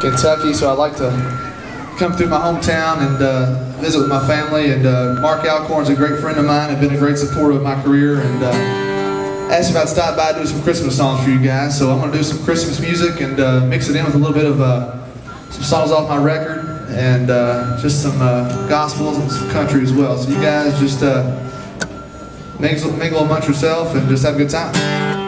Kentucky, so I like to come through my hometown and uh, visit with my family. And uh, Mark Alcorn's a great friend of mine and been a great supporter of my career. And uh, asked if I'd stop by and do some Christmas songs for you guys. So I'm going to do some Christmas music and uh, mix it in with a little bit of uh, some songs off my record and uh, just some uh, gospels and some country as well. So you guys just mingle, mingle amongst yourself and just have a good time.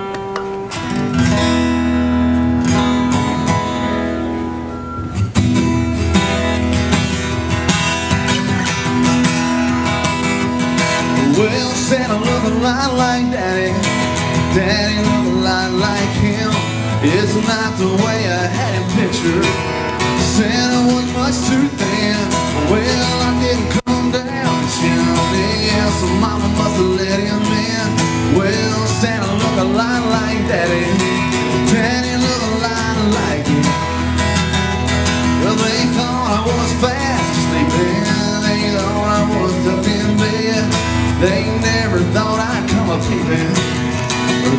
Like Daddy. Daddy look a lot like him. It's not the way I had him pictured. Santa was much too thin. Well, I didn't come down chimney. Yeah, so Mama must have let him in. Well, Santa look a lot like Daddy. Daddy look a lot like him. Well, they thought I was fast sleeping. They thought I was tucked in bed. They Peeping.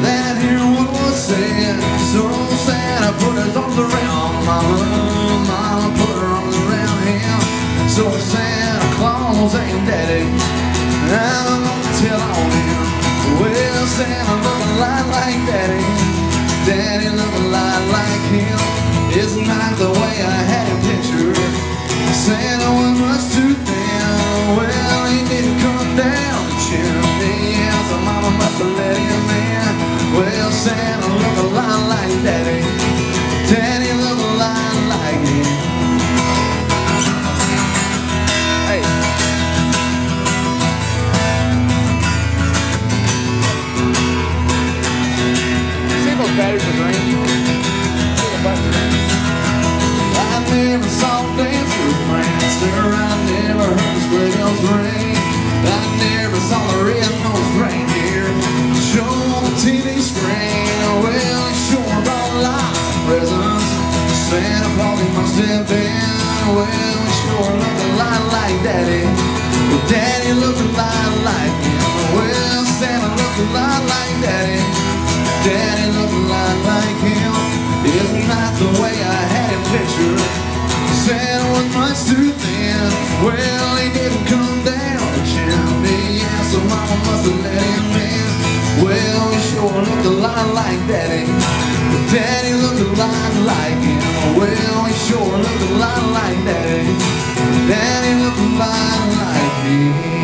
That here what was said. So Santa put his arms around Mama. Mama put her arms around him. So Santa Claus ain't daddy. I'm gonna tell on him. Well, Santa look a lot like daddy. Daddy look a lot like him. Batteries? I never saw never heard bells ring. I never saw the reindeer show on the TV screen. Well, he sure. Santa must have been. Well, he sure looked a lot like Daddy. Daddy looked a lot like him. Well, Santa looked a lot like. Daddy picture Said I was much too thin Well, he didn't come down the chimney Yeah, so mama must have let him in. Well, he sure looked a lot like daddy. But daddy looked a lot like him. Well, he sure looked a lot like daddy. Daddy looked a lot like him